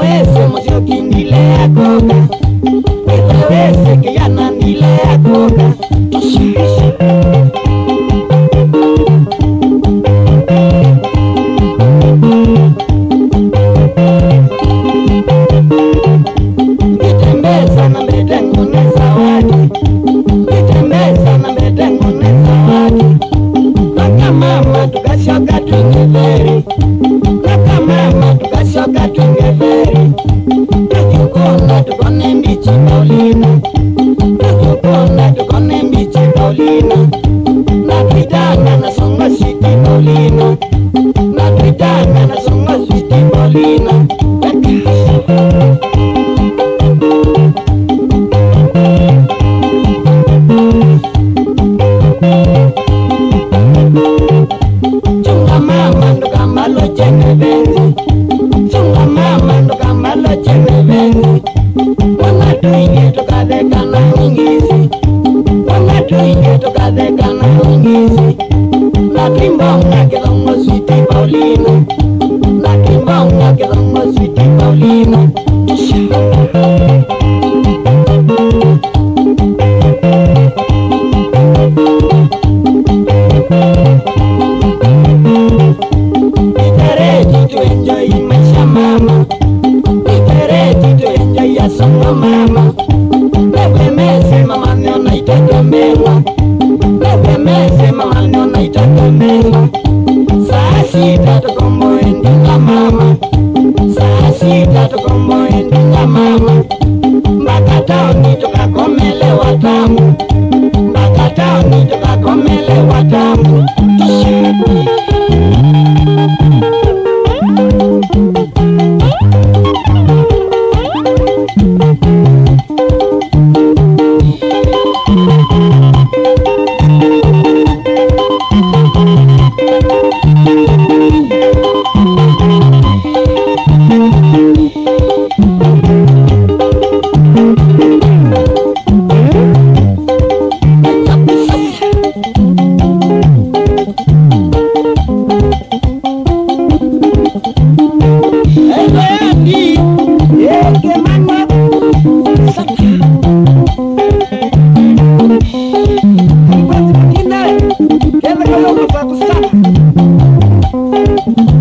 wese mosioki ndile yakoka ile wese keyana ndile yakoka shirishi itembeza na tukashoka tunyelere soka tungeveri takikona tukone mbichi paulina. Takikona tukone mbichi paulina. Nakitanga nasonga siti paulina. Nakitanga nasonga siti paulina Thank you. Tuinge tukadhekana ungizi Wana tuinge tukadhekana ungizi Na kimbonga kidongo switi Paulina Na kimbonga kidongo switi Paulina mama con Vamos bagunçar.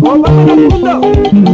Vamos bagunçar.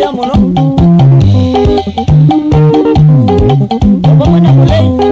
Diamono. Obama na kule.